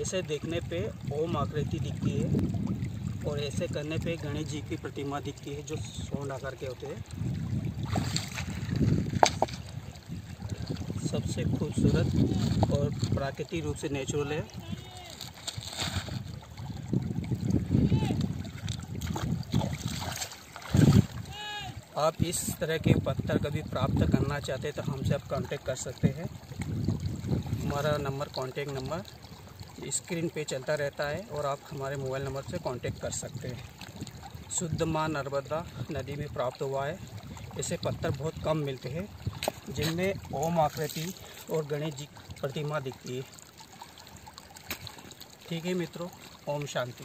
ऐसे देखने पे ओम आकृति दिखती है और ऐसे करने पे गणेश जी की प्रतिमा दिखती है जो सोंड आकार के होते हैं। सबसे खूबसूरत और प्राकृतिक रूप से नेचुरल है। आप इस तरह के पत्थर कभी प्राप्त करना चाहते हैं तो हमसे आप कांटेक्ट कर सकते हैं। हमारा नंबर कांटेक्ट नंबर स्क्रीन पे चलता रहता है और आप हमारे मोबाइल नंबर से कांटेक्ट कर सकते हैं। शुद्ध माँ नर्मदा नदी में प्राप्त हुआ है। ऐसे पत्थर बहुत कम मिलते हैं, जिनमें ओम आकृति और गणेश जी प्रतिमा दिखती है। ठीक है मित्रों, ओम शांति।